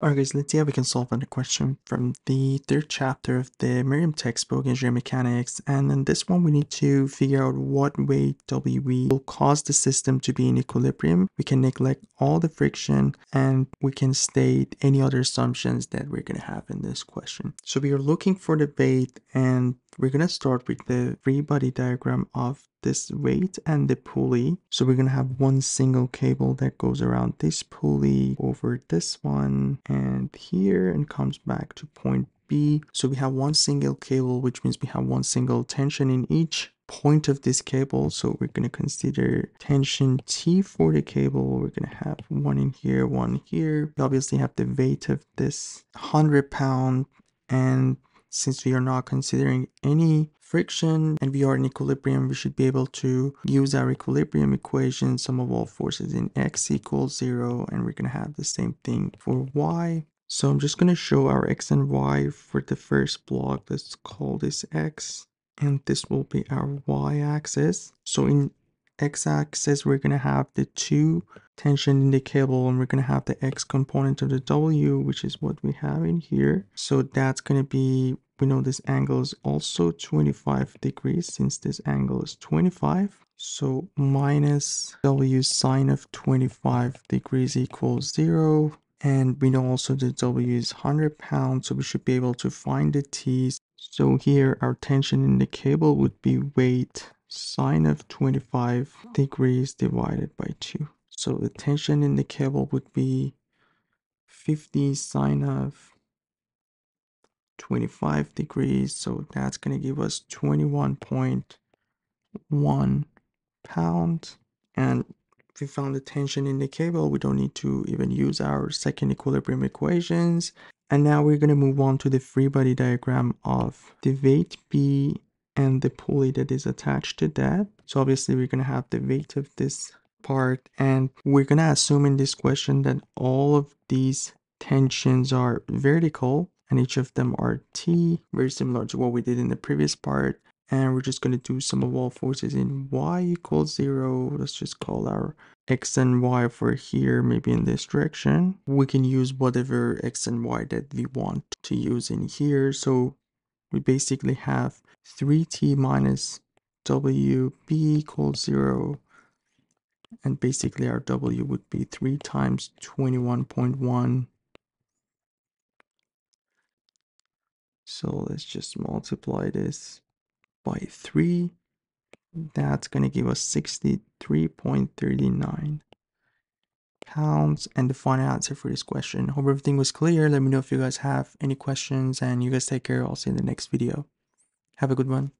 Alright guys, let's see how we can solve another question from the third chapter of the Meriam textbook, Engineering Mechanics. And in this one, we need to figure out what way WE will cause the system to be in equilibrium. We can neglect all the friction and we can state any other assumptions that we're going to have in this question. So we are looking for the weight and we're going to start with the free body diagram of this weight and the pulley. So we're going to have one single cable that goes around this pulley over this one and here and comes back to point B. So we have one single cable, which means we have one single tension in each point of this cable. So we're going to consider tension T for the cable. We're going to have one in here, one here. We obviously have the weight of this 100 pound and since we are not considering any friction and we are in equilibrium, we should be able to use our equilibrium equation, sum of all forces in x equals zero, and we're going to have the same thing for y. So I'm just going to show our x and y for the first block. Let's call this x, and this will be our y-axis. So in x-axis, we're going to have the two tension in the cable and we're going to have the x component of the w which is what we have in here. So that's going to be we know this angle is also 25 degrees since this angle is 25 so minus w sine of 25 degrees equals zero. And we know also that w is 100 pounds so we should be able to find the t's so here our tension in the cable would be weight sine of 25 degrees divided by 2 so the tension in the cable would be 50 sine of 25 degrees. So that's going to give us 21.1 pound. And if we found the tension in the cable, we don't need to even use our second equilibrium equations. And now we're going to move on to the free body diagram of the weight B and the pulley that is attached to that. So obviously we're going to have the weight of this part and we're to assume in this question that all of these tensions are vertical and each of them are t very similar to what we did in the previous part and we're just going to do sum of all forces in y equals zero. Let's just call our x and y for here maybe in this direction. We can use whatever x and y that we want to use in here. So we basically have 3t minus w b equals zero and basically our W would be 3 times 21.1 so let's just multiply this by 3 that's going to give us 63.39 pounds. And the final answer for this question. Hope everything was clear. Let me know if you guys have any questions and you guys take care. I'll see you in the next video. Have a good one